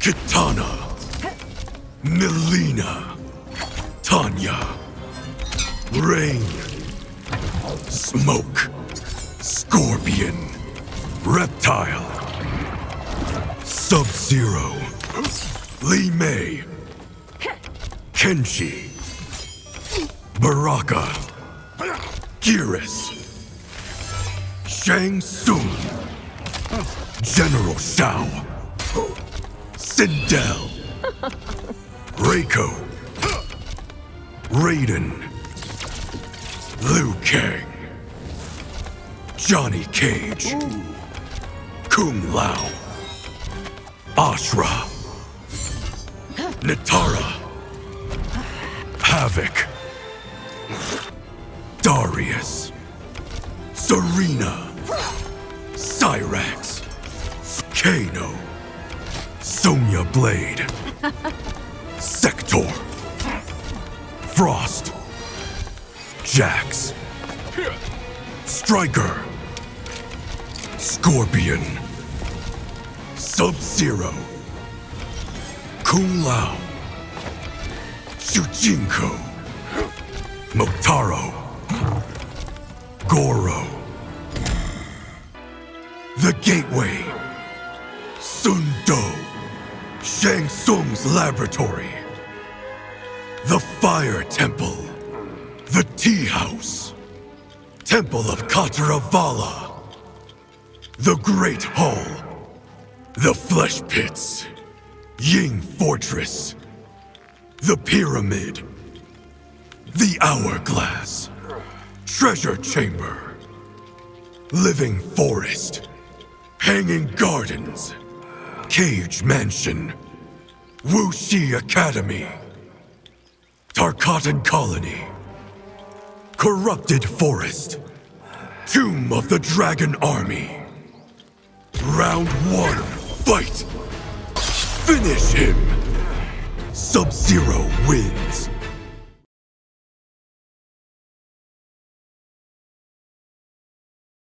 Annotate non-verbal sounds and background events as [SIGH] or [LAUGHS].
Kitana, Mileena, Tanya, Rain, Smoke, Scorpion, Reptile, Sub-Zero, Li Mei, Kenshi, Baraka, Geras, Shang Tsung, General Shao, Sindel, [LAUGHS] Reiko, Raiden, Liu Kang, Johnny Cage, Kung Lao, Ashrah, Nitara, Havik, Darrius, Sareena, Cyrax, Kano, Sonya Blade, Sektor, Frost, Jax, Stryker, Scorpion, Sub-Zero, Kung Lao, Shujinko, Motaro, Goro, The Gateway, Sun Do, Shang Tsung's Laboratory, The Fire Temple, The Tea House, Temple of Kataravala, The Great Hall, The Flesh Pits, Ying Fortress, The Pyramid, The Hourglass, Treasure Chamber, Living Forest, Hanging Gardens, Cage Mansion, Wu Shi Academy, Tarkatan Colony, Corrupted Forest, Tomb of the Dragon Army. Round one, fight! Finish him! Sub-Zero wins.